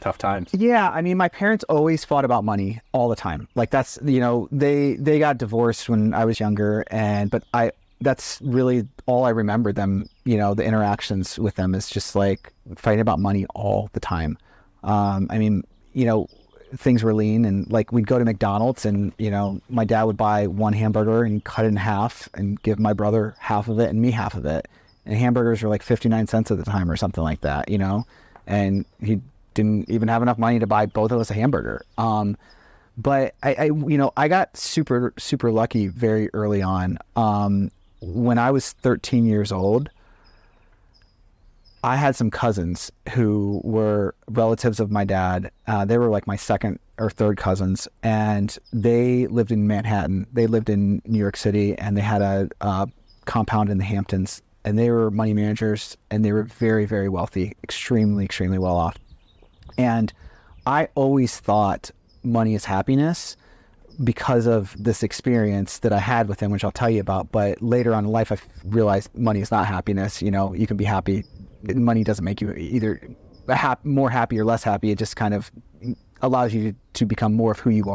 tough times. Yeah, I mean, my parents always fought about money all the time. Like that's you know they they got divorced when I was younger, and but I that's really all I remember them. You know, the interactions with them is just like fighting about money all the time. Um, I mean, you know, things were lean, and like we'd go to McDonald's, and you know, my dad would buy one hamburger and cut it in half and give my brother half of it and me half of it. And hamburgers were like fifty nine cents at the time or something like that. You know, and he didn't even have enough money to buy both of us a hamburger. Um, but I, I, you know, I got super, super lucky very early on. Um, when I was 13 years old, I had some cousins who were relatives of my dad. Uh, they were like my second or third cousins, and they lived in Manhattan. They lived in New York City, and they had a, a compound in the Hamptons. And they were money managers, and they were very, very wealthy, extremely, extremely well off. And I always thought money is happiness because of this experience that I had with him, which I'll tell you about. But later on in life, I realized money is not happiness. You know, you can be happy. Money doesn't make you either more happy or less happy. It just kind of allows you to become more of who you are.